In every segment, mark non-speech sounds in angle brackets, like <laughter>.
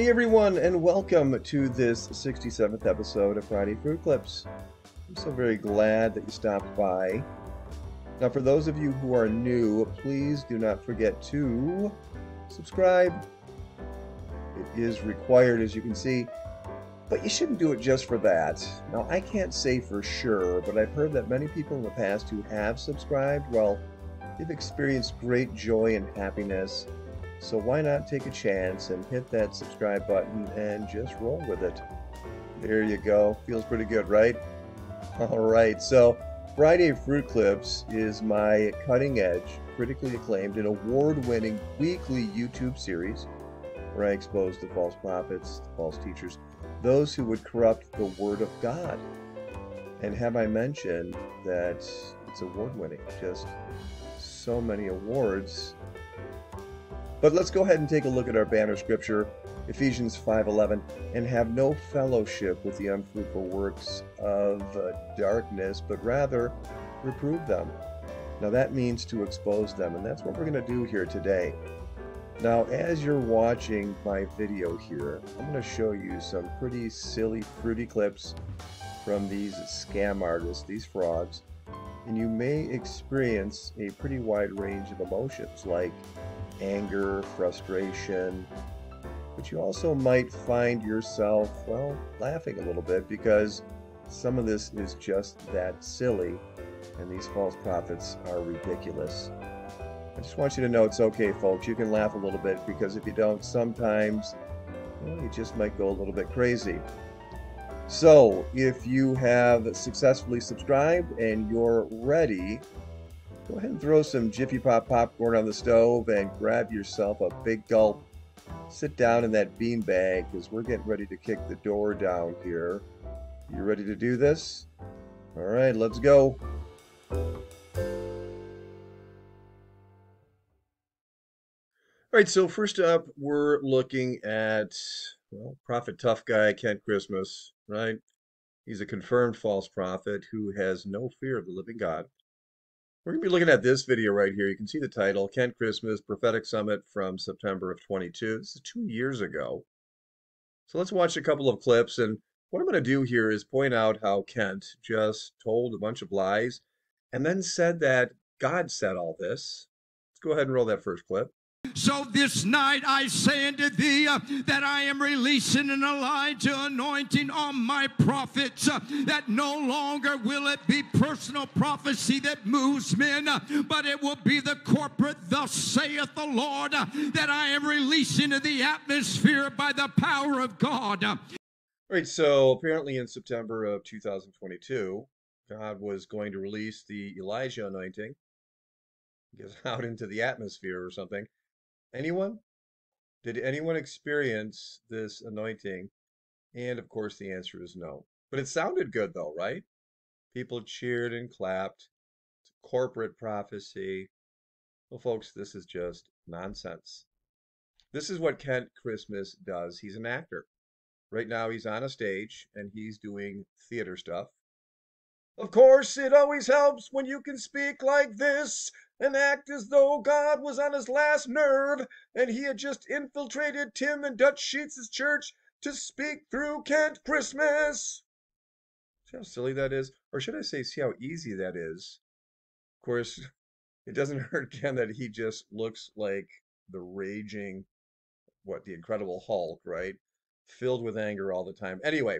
Hey everyone, and welcome to this 67th episode of Friday Fruit Clips. I'm so very glad that you stopped by. Now, for those of you who are new, please do not forget to subscribe. It is required, as you can see, but you shouldn't do it just for that. Now, I can't say for sure, but I've heard that many people in the past who have subscribed, well, they've experienced great joy and happiness so why not take a chance and hit that subscribe button and just roll with it. There you go. Feels pretty good, right? All right. So Friday Fruit Clips is my cutting edge, critically acclaimed, and award winning weekly YouTube series where I expose the false prophets, the false teachers, those who would corrupt the Word of God. And have I mentioned that it's award winning? Just so many awards but let's go ahead and take a look at our banner scripture, Ephesians 5:11, and have no fellowship with the unfruitful works of uh, darkness, but rather reprove them. Now that means to expose them, and that's what we're going to do here today. Now, as you're watching my video here, I'm going to show you some pretty silly, fruity clips from these scam artists, these frauds, and you may experience a pretty wide range of emotions like anger, frustration, but you also might find yourself, well, laughing a little bit because some of this is just that silly and these false prophets are ridiculous. I just want you to know it's okay, folks. You can laugh a little bit because if you don't, sometimes well, you just might go a little bit crazy. So, if you have successfully subscribed and you're ready go ahead and throw some Jiffy Pop popcorn on the stove and grab yourself a big gulp. Sit down in that bean bag because we're getting ready to kick the door down here. You ready to do this? All right, let's go. All right, so first up, we're looking at, well, Prophet Tough Guy Kent Christmas, right? He's a confirmed false prophet who has no fear of the living God. We're going to be looking at this video right here. You can see the title, Kent Christmas Prophetic Summit from September of 22. This is two years ago. So let's watch a couple of clips. And what I'm going to do here is point out how Kent just told a bunch of lies and then said that God said all this. Let's go ahead and roll that first clip. So this night I say unto thee uh, that I am releasing an Elijah anointing on my prophets, uh, that no longer will it be personal prophecy that moves men, uh, but it will be the corporate, thus saith the Lord, uh, that I am releasing into the atmosphere by the power of God. All right, so apparently in September of 2022, God was going to release the Elijah anointing, get <laughs> out into the atmosphere or something. Anyone? Did anyone experience this anointing? And of course, the answer is no. But it sounded good, though, right? People cheered and clapped. It's corporate prophecy. Well, folks, this is just nonsense. This is what Kent Christmas does. He's an actor. Right now, he's on a stage and he's doing theater stuff. Of course, it always helps when you can speak like this and act as though God was on his last nerve and he had just infiltrated Tim and Dutch Sheets' church to speak through Kent Christmas. See how silly that is? Or should I say, see how easy that is? Of course, <laughs> it doesn't hurt Kent that he just looks like the raging, what, the Incredible Hulk, right? Filled with anger all the time. Anyway,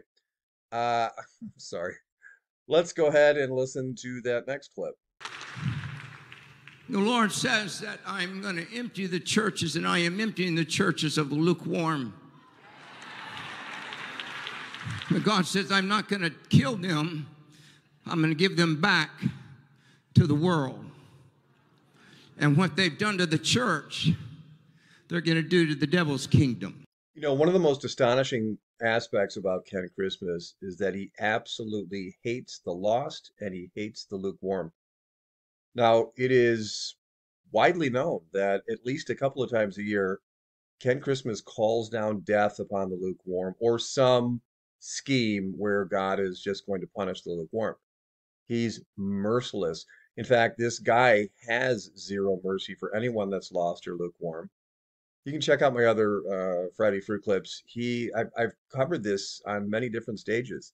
uh, <laughs> sorry. Let's go ahead and listen to that next clip. The Lord says that I'm going to empty the churches, and I am emptying the churches of the lukewarm. But God says, I'm not going to kill them, I'm going to give them back to the world. And what they've done to the church, they're going to do to the devil's kingdom. You know, one of the most astonishing aspects about Kent Christmas is that he absolutely hates the lost and he hates the lukewarm. Now, it is widely known that at least a couple of times a year, Kent Christmas calls down death upon the lukewarm or some scheme where God is just going to punish the lukewarm. He's merciless. In fact, this guy has zero mercy for anyone that's lost or lukewarm. You can check out my other uh, Friday Fruit clips. He, I've, I've covered this on many different stages.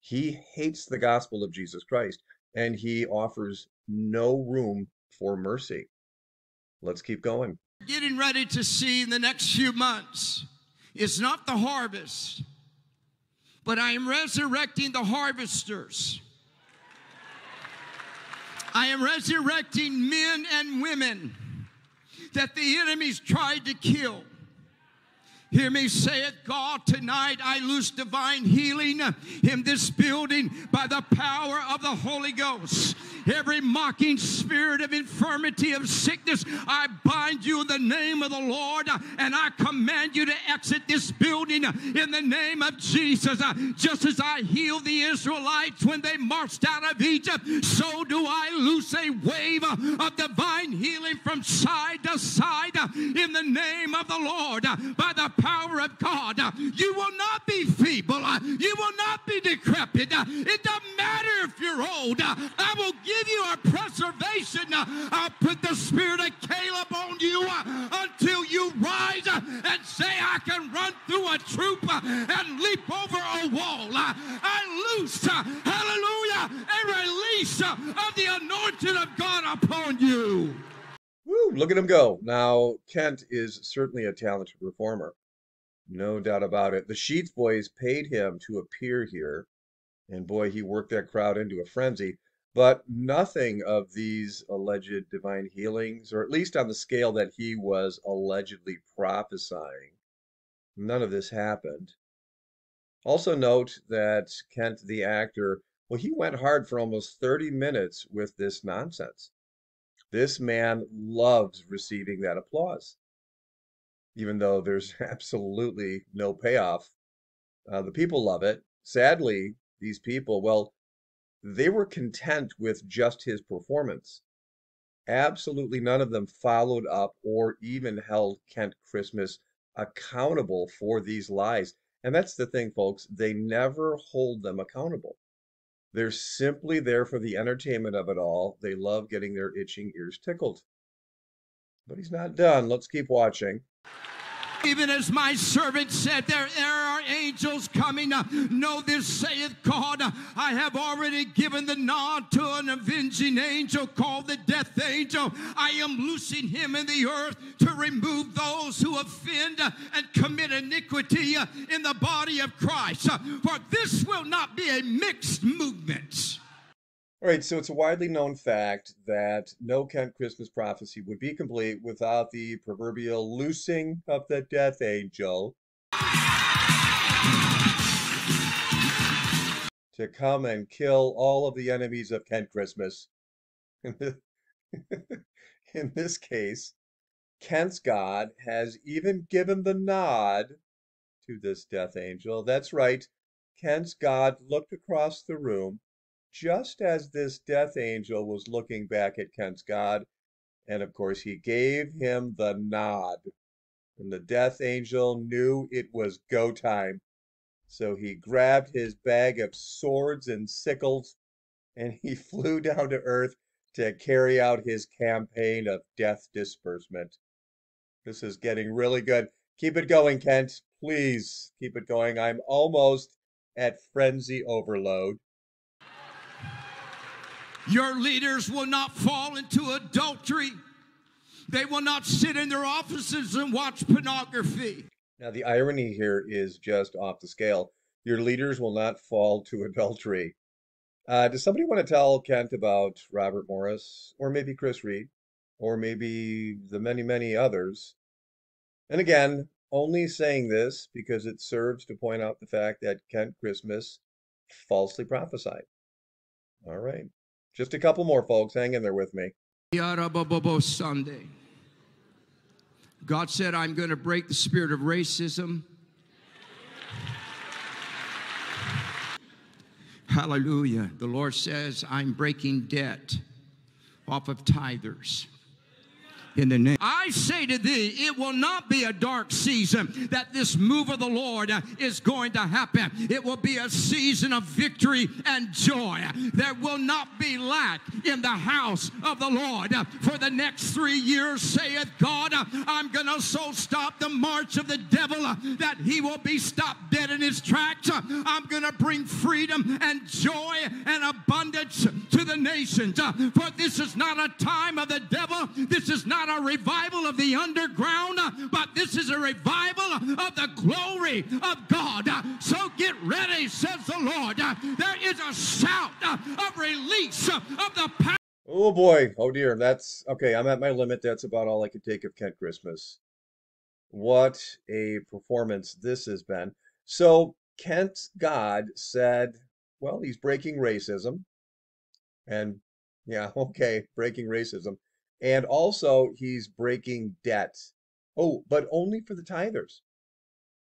He hates the gospel of Jesus Christ, and he offers no room for mercy. Let's keep going. Getting ready to see in the next few months is not the harvest, but I am resurrecting the harvesters. I am resurrecting men and women that the enemies tried to kill. Hear me say it, God. Tonight I loose divine healing in this building by the power of the Holy Ghost. Every mocking spirit of infirmity, of sickness, I bind you in the name of the Lord uh, and I command you to exit this building uh, in the name of Jesus. Uh, just as I healed the Israelites when they marched out of Egypt, so do I loose a wave of divine healing from side to side in the name of the Lord by the power of God. You will not be feeble. You will not be decrepit. It doesn't matter if you're old. I will give give you a preservation. I'll put the spirit of Caleb on you uh, until you rise uh, and say, I can run through a troop uh, and leap over a wall. I loose, hallelujah, a release of the anointing of God upon you. Woo, look at him go. Now, Kent is certainly a talented performer. No doubt about it. The Sheets boys paid him to appear here, and boy, he worked that crowd into a frenzy. But nothing of these alleged divine healings, or at least on the scale that he was allegedly prophesying, none of this happened. Also, note that Kent, the actor, well, he went hard for almost 30 minutes with this nonsense. This man loves receiving that applause, even though there's <laughs> absolutely no payoff. Uh, the people love it. Sadly, these people, well, they were content with just his performance. Absolutely none of them followed up or even held Kent Christmas accountable for these lies. And that's the thing, folks. They never hold them accountable. They're simply there for the entertainment of it all. They love getting their itching ears tickled. But he's not done. Let's keep watching. Even as my servant said, there, there are angels coming. Uh, know this, saith God. Uh, I have already given the nod to an avenging angel called the death angel. I am loosing him in the earth to remove those who offend uh, and commit iniquity in the body of Christ. For this will not be a mixed movement. All right, so it's a widely known fact that no Kent Christmas prophecy would be complete without the proverbial loosing of the death angel to come and kill all of the enemies of Kent Christmas. <laughs> In this case, Kent's God has even given the nod to this death angel. That's right. Kent's God looked across the room just as this death angel was looking back at Kent's God. And of course, he gave him the nod. And the death angel knew it was go time. So he grabbed his bag of swords and sickles and he <laughs> flew down to earth to carry out his campaign of death disbursement. This is getting really good. Keep it going, Kent. Please keep it going. I'm almost at frenzy overload. Your leaders will not fall into adultery. They will not sit in their offices and watch pornography. Now, the irony here is just off the scale. Your leaders will not fall to adultery. Uh, does somebody want to tell Kent about Robert Morris, or maybe Chris Reed, or maybe the many, many others? And again, only saying this because it serves to point out the fact that Kent Christmas falsely prophesied. All right. Just a couple more, folks. Hang in there with me. Sunday. God said, I'm going to break the spirit of racism. Hallelujah. The Lord says, I'm breaking debt off of tithers in the name. I say to thee, it will not be a dark season that this move of the Lord is going to happen. It will be a season of victory and joy. There will not be lack in the house of the Lord for the next three years, saith God. I'm going to so stop the march of the devil that he will be stopped dead in his tracks. I'm going to bring freedom and joy and abundance to the nations. For this is not a time of the devil. This is not a revival of the underground, but this is a revival of the glory of God. So get ready, says the Lord. There is a shout of release of the power. Oh boy. Oh dear. That's okay. I'm at my limit. That's about all I could take of Kent Christmas. What a performance this has been. So, Kent God said, well, he's breaking racism. And yeah, <laughs> okay, breaking racism. And also, he's breaking debt. Oh, but only for the tithers.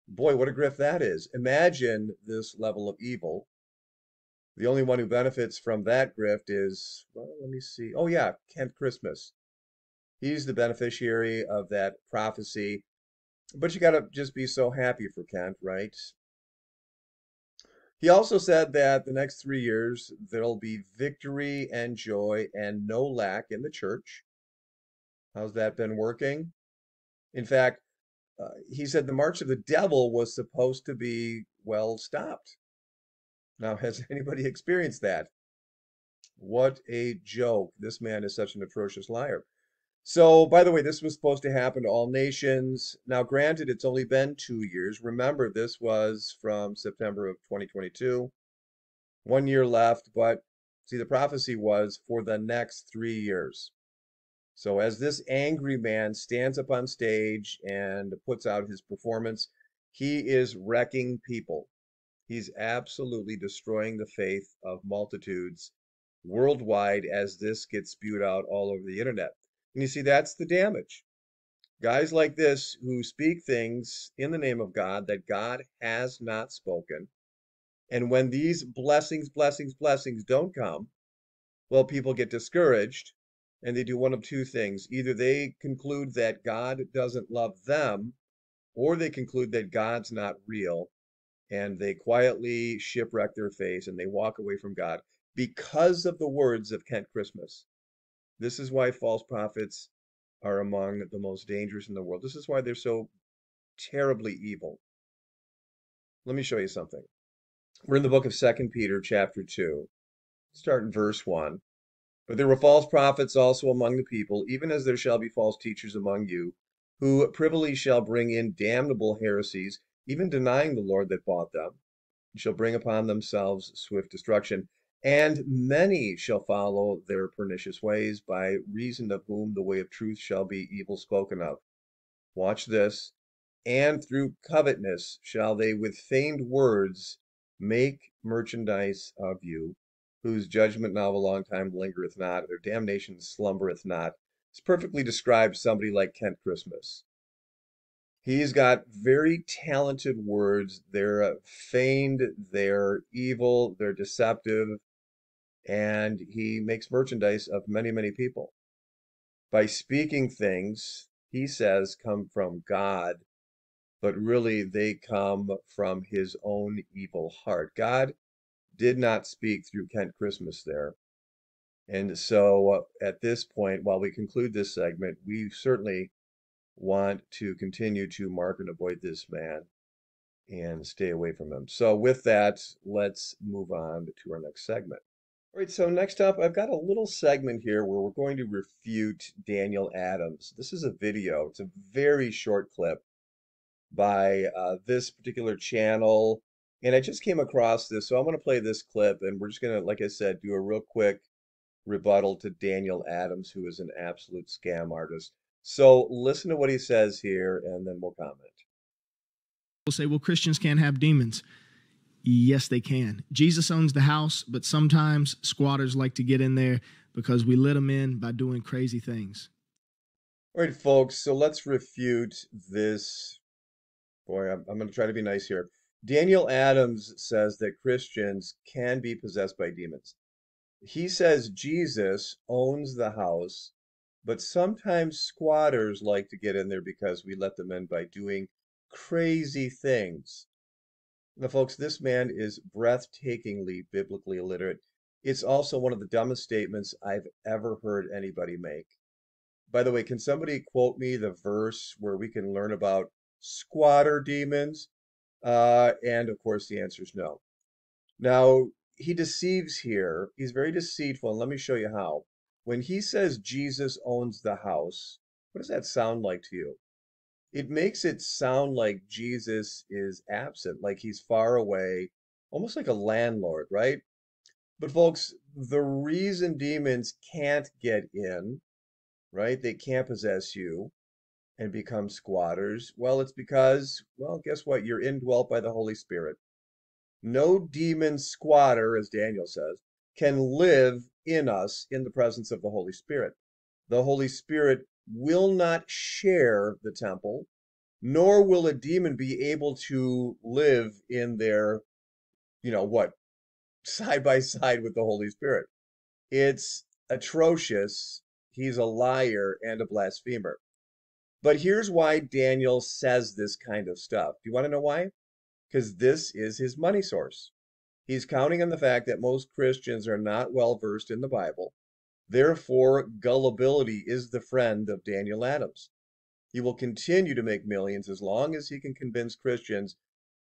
Boy, what a grift that is. Imagine this level of evil. The only one who benefits from that grift is, well, let me see. Oh, yeah, Kent Christmas. He's the beneficiary of that prophecy. But you got to just be so happy for Kent, right? He also said that the next three years there'll be victory and joy and no lack in the church. How's that been working? In fact, uh, he said the march of the devil was supposed to be well stopped. Now, <laughs> has anybody experienced that? What a joke. This man is such an atrocious liar. So, by the way, this was supposed to happen to all nations. Now, granted, it's only been two years. Remember, this was from September of 2022. One year left, but see, the prophecy was for the next three years. So as this angry man stands up on stage and puts out his performance, he is wrecking people. He's absolutely destroying the faith of multitudes worldwide as this gets spewed out all over the internet. And you see, that's the damage. Guys like this who speak things in the name of God that God has not spoken. And when these blessings, blessings, blessings don't come, well, people get discouraged and they do one of two things. Either they conclude that God doesn't love them, or they conclude that God's not real, and they quietly shipwreck their faith and they walk away from God because of the words of Kent Christmas. This is why false prophets are among the most dangerous in the world. This is why they're so terribly evil. Let me show you something. We're in the book of Second Peter, chapter 2. Start in verse 1. But there were false prophets also among the people, even as there shall be false teachers among you, who privily shall bring in damnable heresies, even denying the Lord that bought them, and shall bring upon themselves swift destruction. And many shall follow their pernicious ways, by reason of whom the way of truth shall be evil spoken of. Watch this. And through covetousness shall they with feigned words make merchandise of you whose judgment now of a long time lingereth not, their damnation slumbereth not. It's perfectly describes somebody like Kent Christmas. He's got very talented words. They're uh, feigned, they're evil, they're deceptive, and he makes merchandise of many, many people. By speaking things, he says, come from God, but really they come from his own evil heart. God did not speak through Kent Christmas there. And so uh, at this point, while we conclude this segment, we certainly want to continue to mark and avoid this man and stay away from him. So with that, let's move on to our next segment. All right, so next up, I've got a little segment here where we're going to refute Daniel Adams. This is a video. It's a very short clip by uh, this particular channel. And I just came across this, so I'm going to play this clip, and we're just going to, like I said, do a real quick rebuttal to Daniel Adams, who is an absolute scam artist. So listen to what he says here, and then we'll comment. We'll say, well, Christians can't have demons. Yes, they can. Jesus owns the house, but sometimes squatters like to get in there because we let them in by doing crazy things. All right, folks, so let's refute this. Boy, I'm, I'm going to try to be nice here. Daniel Adams says that Christians can be possessed by demons. He says Jesus owns the house, but sometimes squatters like to get in there because we let them in by doing crazy things. Now, folks, this man is breathtakingly biblically illiterate. It's also one of the dumbest statements I've ever heard anybody make. By the way, can somebody quote me the verse where we can learn about squatter demons? Uh, and of course, the answer is no. Now, he deceives here. He's very deceitful, and let me show you how. When he says Jesus owns the house, what does that sound like to you? It makes it sound like Jesus is absent, like he's far away, almost like a landlord, right? But folks, the reason demons can't get in, right? They can't possess you and become squatters. Well, it's because, well, guess what? You're indwelt by the Holy Spirit. No demon squatter, as Daniel says, can live in us in the presence of the Holy Spirit. The Holy Spirit will not share the temple, nor will a demon be able to live in their, you know, what, side by side with the Holy Spirit. It's atrocious. He's a liar and a blasphemer. But here's why Daniel says this kind of stuff. Do you want to know why? Because this is his money source. He's counting on the fact that most Christians are not well versed in the Bible. Therefore, gullibility is the friend of Daniel Adams. He will continue to make millions as long as he can convince Christians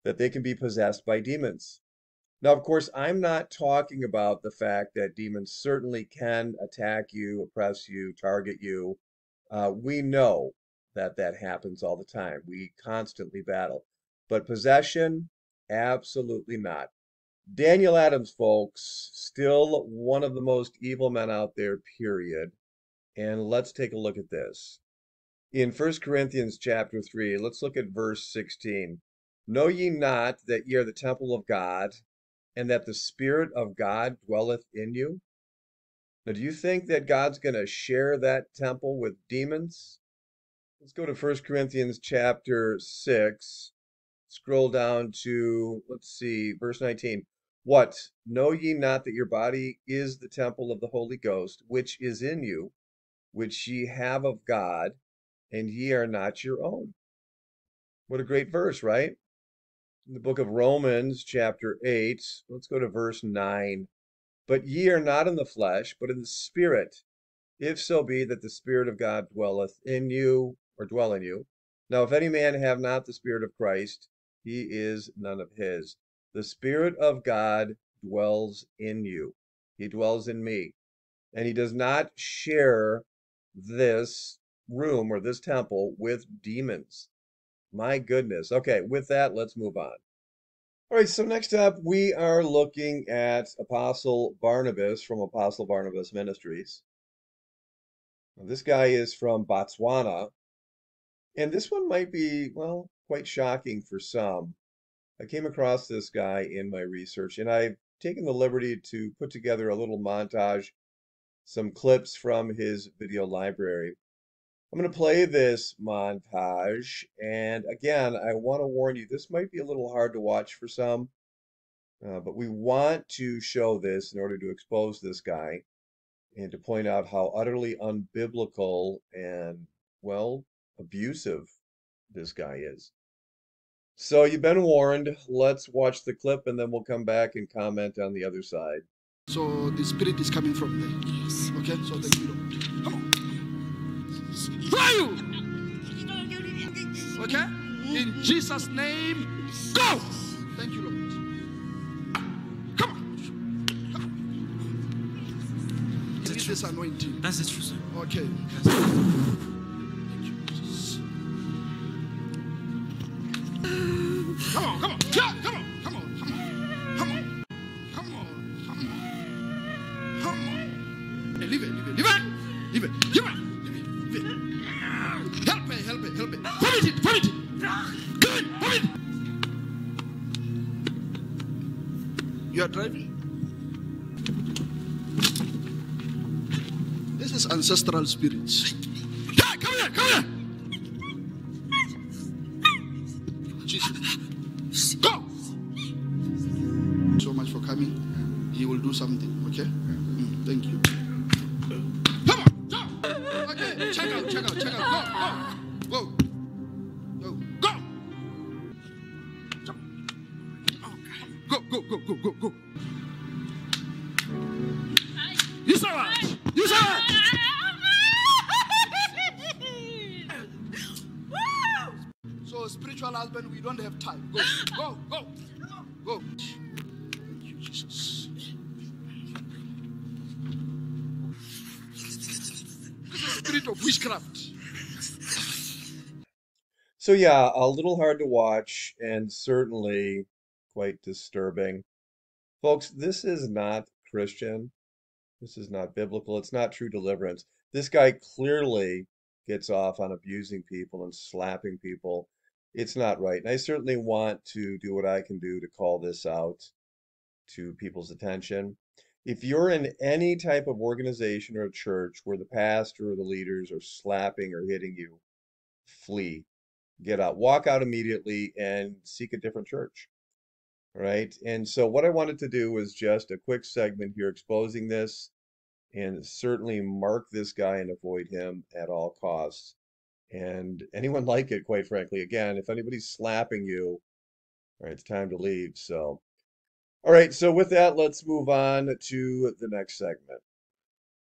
that they can be possessed by demons. Now, of course, I'm not talking about the fact that demons certainly can attack you, oppress you, target you. Uh, we know that that happens all the time. We constantly battle. But possession, absolutely not. Daniel Adams, folks, still one of the most evil men out there, period. And let's take a look at this. In 1 Corinthians chapter 3, let's look at verse 16. Know ye not that ye are the temple of God, and that the Spirit of God dwelleth in you? Now, do you think that God's going to share that temple with demons? Let's go to 1 Corinthians chapter 6. Scroll down to, let's see, verse 19. What? Know ye not that your body is the temple of the Holy Ghost, which is in you, which ye have of God, and ye are not your own? What a great verse, right? In the book of Romans, chapter 8, let's go to verse 9. But ye are not in the flesh, but in the Spirit, if so be that the Spirit of God dwelleth in you, or dwell in you. Now, if any man have not the Spirit of Christ, he is none of his. The Spirit of God dwells in you. He dwells in me. And he does not share this room or this temple with demons. My goodness. Okay, with that, let's move on. All right, so next up, we are looking at Apostle Barnabas from Apostle Barnabas Ministries. Now, this guy is from Botswana. And this one might be, well, quite shocking for some. I came across this guy in my research, and I've taken the liberty to put together a little montage, some clips from his video library. I'm going to play this montage, and again, I want to warn you, this might be a little hard to watch for some, uh, but we want to show this in order to expose this guy and to point out how utterly unbiblical and, abusive this guy is. So you've been warned. Let's watch the clip and then we'll come back and comment on the other side. So the spirit is coming from there. Yes. Okay, so thank you. Lord. Come on. Fly you! Okay? In Jesus' name, go! Thank you, Lord. Come on. Come on. Need this anointing. That's the truth, sir. Okay. Come on, come on, yeah, come on, come on, come on, come on, come on, come on, come on. Hey, leave it, leave it, leave it, leave it, leave it, leave it, leave it. Help me, help me, help me. Vomit it, vomit it. Good, vomit. You are driving. This is ancestral spirits. Yeah, come here, come here. Jesus. Go! So much for coming. He will do something, okay? Mm, thank you. Come on, go! Okay, check out, check out, check out. Go, go. Witchcraft. So yeah, a little hard to watch and certainly quite disturbing. Folks, this is not Christian. This is not biblical. It's not true deliverance. This guy clearly gets off on abusing people and slapping people. It's not right. And I certainly want to do what I can do to call this out to people's attention. If you're in any type of organization or church where the pastor or the leaders are slapping or hitting you, flee, get out, walk out immediately and seek a different church. Right. And so, what I wanted to do was just a quick segment here exposing this and certainly mark this guy and avoid him at all costs. And anyone like it, quite frankly, again, if anybody's slapping you, all right, it's time to leave. So, all right, so with that, let's move on to the next segment.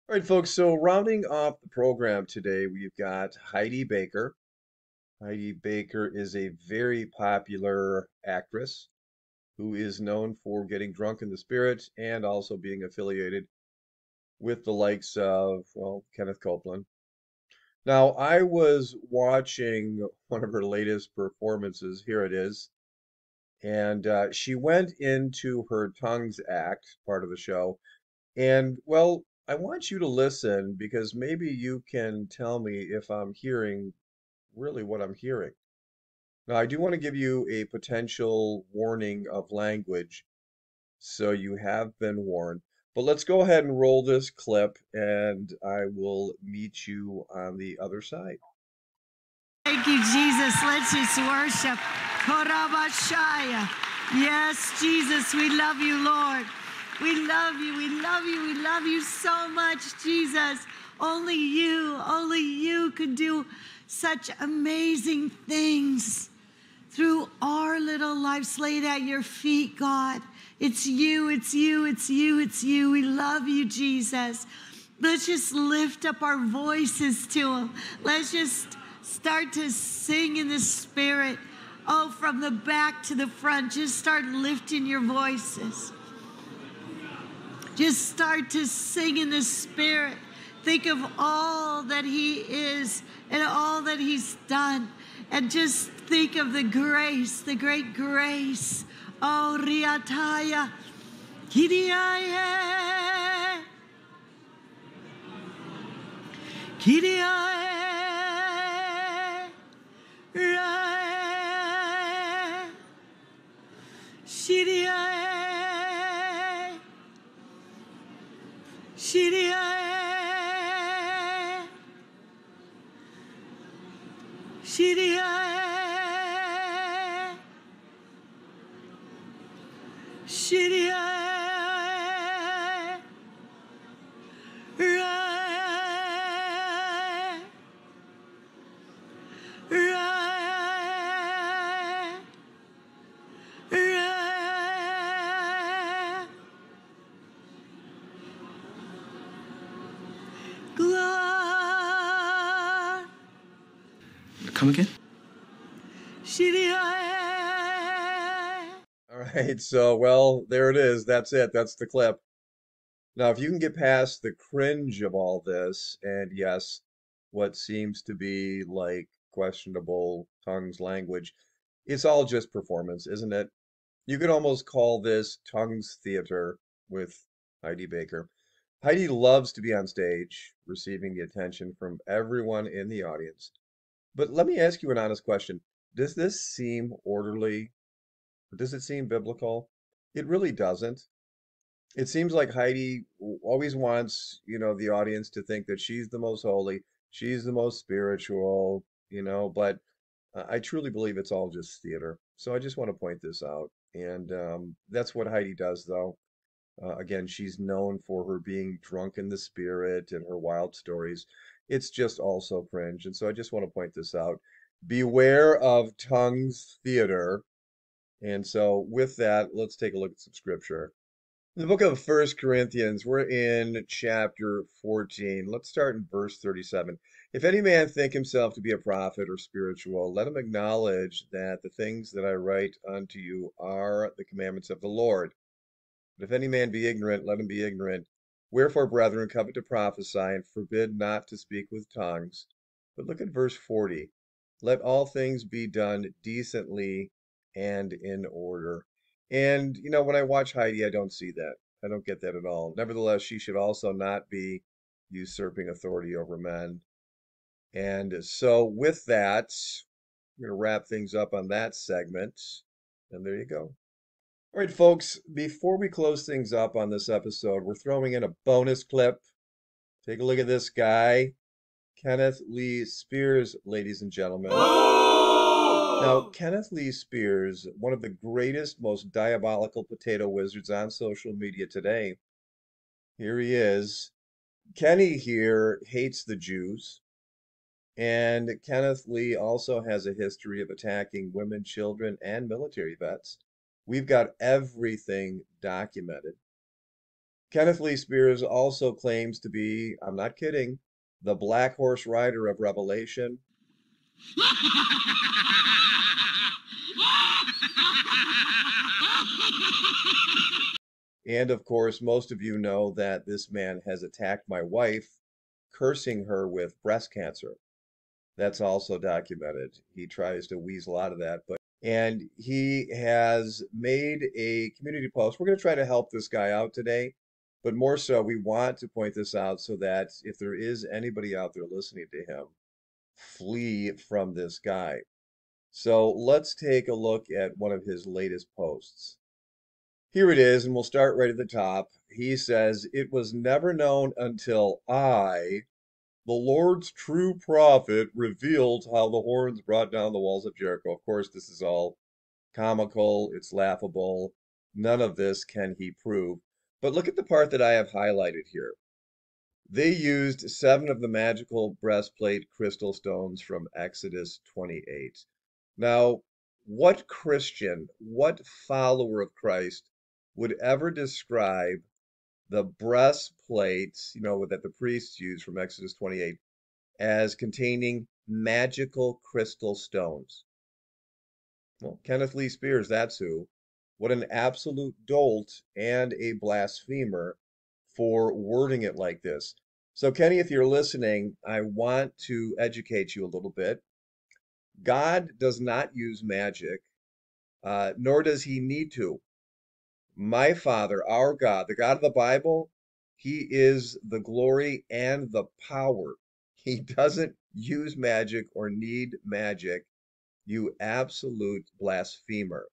All right, folks, so rounding off the program today, we've got Heidi Baker. Heidi Baker is a very popular actress who is known for getting drunk in the spirit and also being affiliated with the likes of, well, Kenneth Copeland. Now, I was watching one of her latest performances. Here it is. And uh, she went into her tongues act, part of the show. And, well, I want you to listen because maybe you can tell me if I'm hearing really what I'm hearing. Now, I do want to give you a potential warning of language, so you have been warned. But let's go ahead and roll this clip, and I will meet you on the other side. Thank you, Jesus. Let's just worship. Yes, Jesus, we love you, Lord. We love you. We love you. We love you so much, Jesus. Only you, only you could do such amazing things through our little lives laid at your feet, God. It's you, it's you, it's you, it's you. We love you, Jesus. Let's just lift up our voices to Him. Let's just start to sing in the Spirit. Oh, from the back to the front, just start lifting your voices. Just start to sing in the Spirit. Think of all that He is and all that He's done. And just think of the grace, the great grace. Oh, Riataya. Kiriaye. Kiriaye. Right, so well, there it is. That's it. That's the clip. Now, if you can get past the cringe of all this, and yes, what seems to be like questionable tongues language, it's all just performance, isn't it? You could almost call this tongues theater with Heidi Baker. Heidi loves to be on stage, receiving the attention from everyone in the audience. But let me ask you an honest question. Does this seem orderly? Does it seem biblical? It really doesn't. It seems like Heidi always wants, you know, the audience to think that she's the most holy, she's the most spiritual, you know, but I truly believe it's all just theater. So I just want to point this out. And um, that's what Heidi does, though. Uh, again, she's known for her being drunk in the spirit and her wild stories. It's just also cringe. And so I just want to point this out. Beware of tongues theater. And so with that, let's take a look at some scripture. In the book of First Corinthians, we're in chapter 14. Let's start in verse 37. If any man think himself to be a prophet or spiritual, let him acknowledge that the things that I write unto you are the commandments of the Lord. But if any man be ignorant, let him be ignorant. Wherefore, brethren, covet to prophesy, and forbid not to speak with tongues. But look at verse 40. Let all things be done decently and in order. And, you know, when I watch Heidi, I don't see that. I don't get that at all. Nevertheless, she should also not be usurping authority over men. And so, with that, I'm going to wrap things up on that segment. And there you go. All right, folks, before we close things up on this episode, we're throwing in a bonus clip. Take a look at this guy, Kenneth Lee Spears, ladies and gentlemen. Now, Kenneth Lee Spears, one of the greatest, most diabolical potato wizards on social media today. Here he is. Kenny here hates the Jews. And Kenneth Lee also has a history of attacking women, children, and military vets. We've got everything documented. Kenneth Lee Spears also claims to be, I'm not kidding, the Black Horse Rider of Revelation. <laughs> And of course, most of you know that this man has attacked my wife, cursing her with breast cancer. That's also documented. He tries to weasel out of that, but and he has made a community post. We're going to try to help this guy out today, but more so, we want to point this out so that if there is anybody out there listening to him, flee from this guy. So let's take a look at one of his latest posts. Here it is, and we'll start right at the top. He says, It was never known until I, the Lord's true prophet revealed how the horns brought down the walls of Jericho. Of course, this is all comical, it's laughable. None of this can he prove. But look at the part that I have highlighted here. They used seven of the magical breastplate crystal stones from Exodus 28. Now, what Christian, what follower of Christ would ever describe the breastplates, you know, that the priests used from Exodus 28 as containing magical crystal stones. Well, Kenneth Lee Spears, that's who. What an absolute dolt and a blasphemer for wording it like this. So, Kenny, if you're listening, I want to educate you a little bit. God does not use magic, uh, nor does he need to my Father, our God, the God of the Bible, He is the glory and the power. He <laughs> doesn't use magic or need magic, you absolute blasphemer.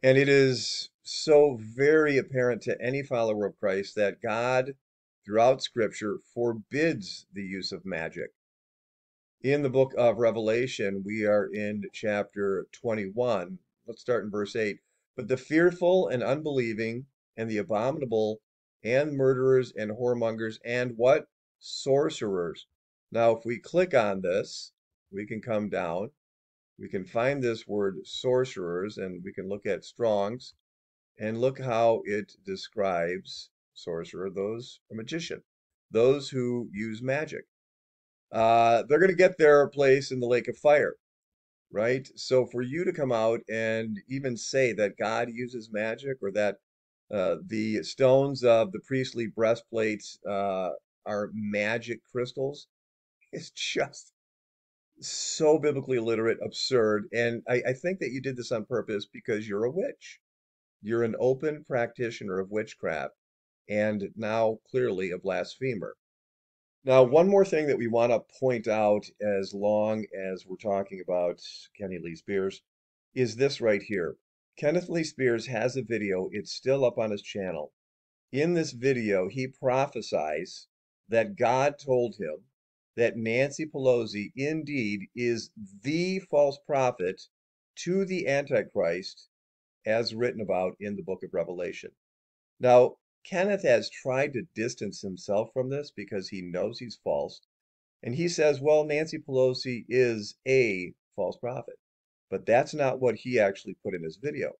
And it is so very apparent to any follower of Christ that God, throughout Scripture, forbids the use of magic. In the book of Revelation, we are in chapter 21. Let's start in verse 8. But the fearful and unbelieving, and the abominable, and murderers, and whoremongers, and what? Sorcerers. Now, if we click on this, we can come down. We can find this word sorcerers, and we can look at Strong's, and look how it describes sorcerer, those a magician, those who use magic. Uh, they're going to get their place in the lake of fire right? So for you to come out and even say that God uses magic or that uh, the stones of the priestly breastplates uh, are magic crystals <laughs> is just so biblically illiterate, absurd. And I, I think that you did this on purpose because you're a witch. You're an open practitioner of witchcraft and now clearly a blasphemer. Now, mm-hmm. one more thing that we want to point out as long as we're talking about Kenny Lee Spears is this right here. Kenneth Lee Spears has a video, it's still up on his channel. In this video, he prophesies that God told him that Nancy Pelosi indeed is the false prophet to the Antichrist as written about in the book of Revelation. Now, Kenneth has tried to distance himself from this because he knows he's false. And he says, well, Nancy Pelosi is a false prophet. But that's not what he actually put in his video.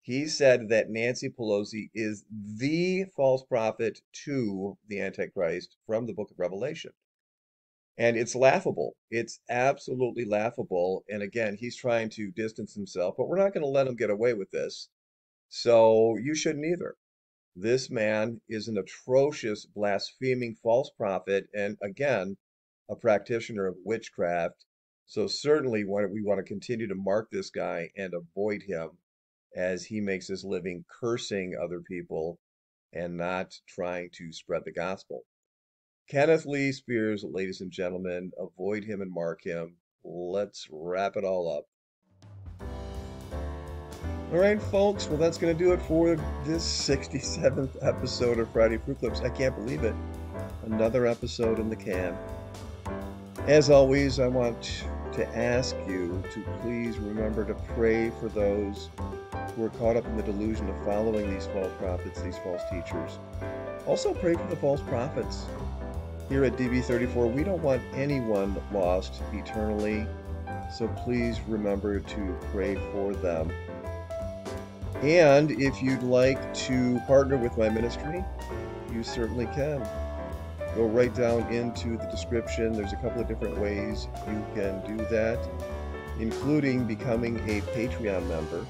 He said that Nancy Pelosi is the false prophet to the Antichrist from the book of Revelation. And it's laughable. It's absolutely laughable. And again, he's trying to distance himself, but we're not going to let him get away with this. So you shouldn't either. This man is an atrocious, blaspheming false prophet, and again, a practitioner of witchcraft. So certainly we want to continue to mark this guy and avoid him as he makes his living cursing other people and not trying to spread the gospel. Kenneth Lee Spears, ladies and gentlemen, avoid him and mark him. Let's wrap it all up. All right, folks. Well, that's going to do it for this 67th episode of Friday Fruit Clips. I can't believe it. Another episode in the can. As always, I want to ask you to please remember to pray for those who are caught up in the delusion of following these false prophets, these false teachers. Also, pray for the false prophets. Here at DB34, we don't want anyone lost eternally, so please remember to pray for them. And if you'd like to partner with my ministry, you certainly can. Go right down into the description. There's a couple of different ways you can do that, including becoming a Patreon member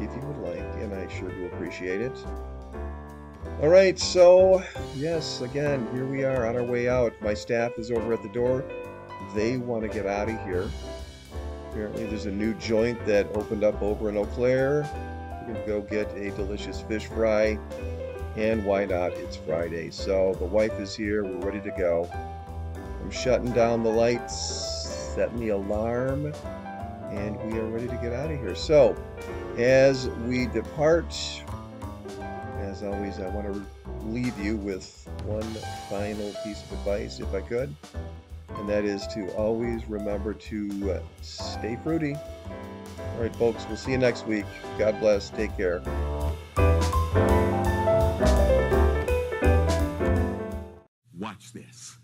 if you would like, and I sure do appreciate it. All right, so yes, again, here we are on our way out. My staff is over at the door. They want to get out of here. Apparently, there's a new joint that opened up over in Eau Claire. We're going to go get a delicious fish fry. And why not? It's Friday. So the wife is here. We're ready to go. I'm shutting down the lights, setting the alarm, and we are ready to get out of here. So, as we depart, as always, I want to leave you with one final piece of advice, if I could, and that is to always remember to uh, stay fruity. All right, folks, we'll see you next week. God bless. Take care. Watch this.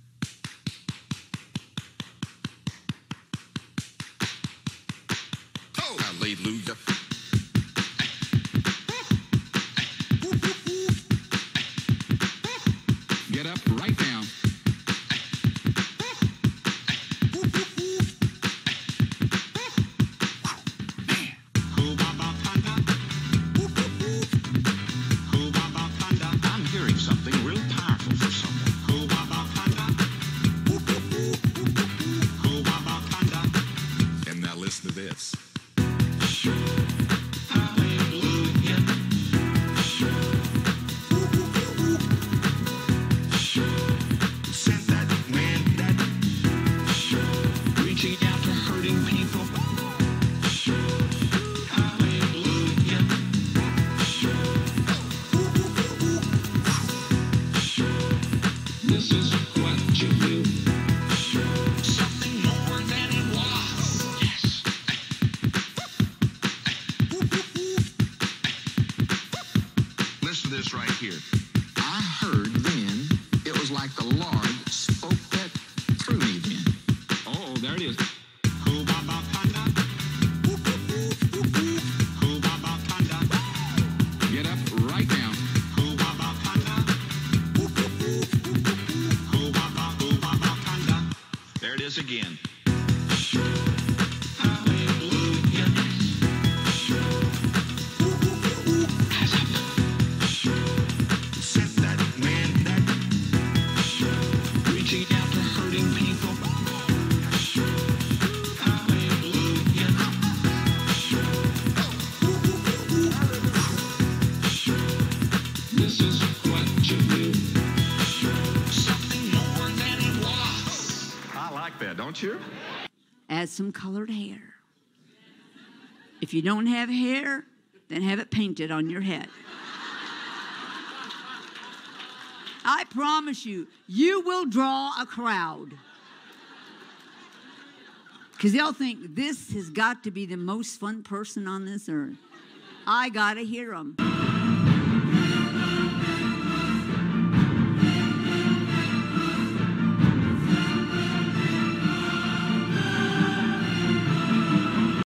It is again. Don't you? Add some colored hair. If you don't have hair, then have it painted on your head. I promise you, you will draw a crowd. Because they'll think this has got to be the most fun person on this earth. I got to hear them.